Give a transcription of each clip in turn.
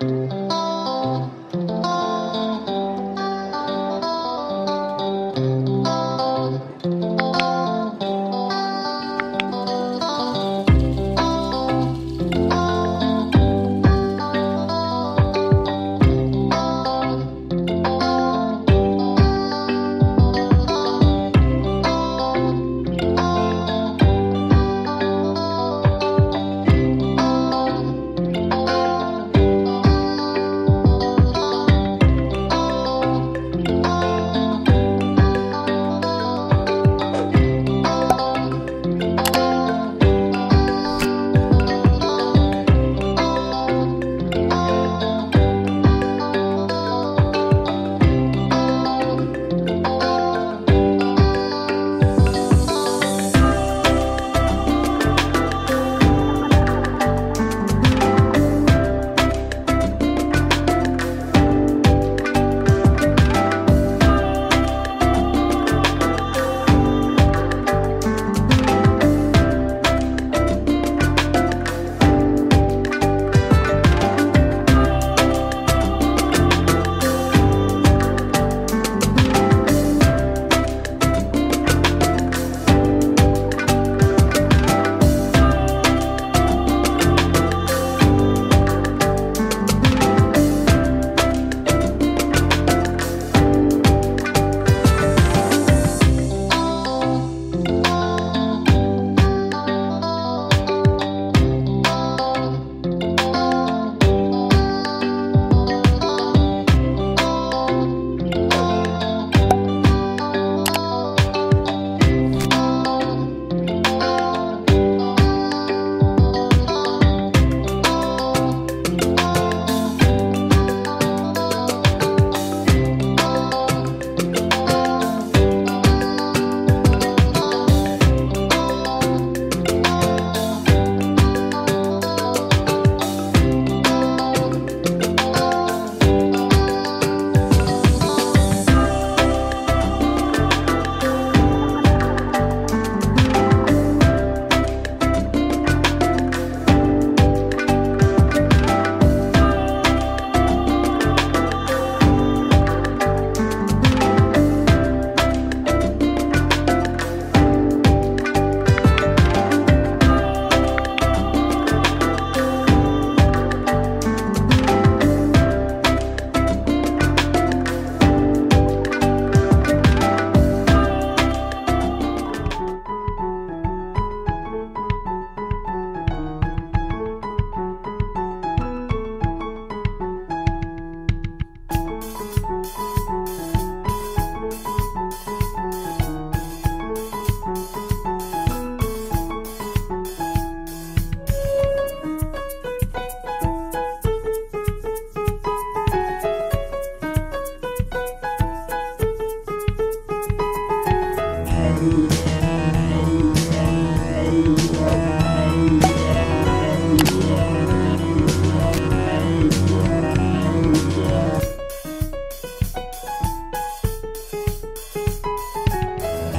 Música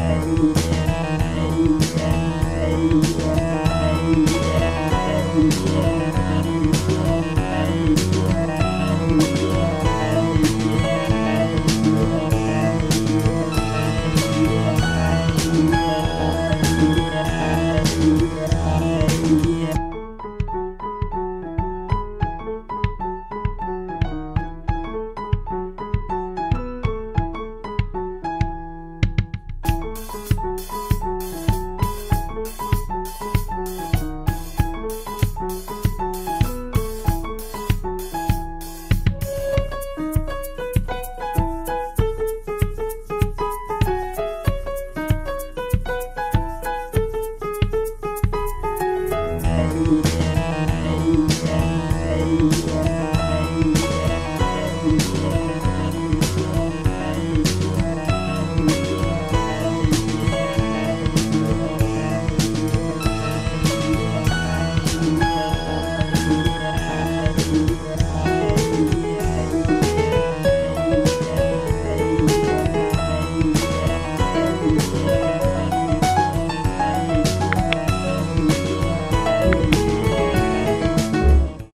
Thank you.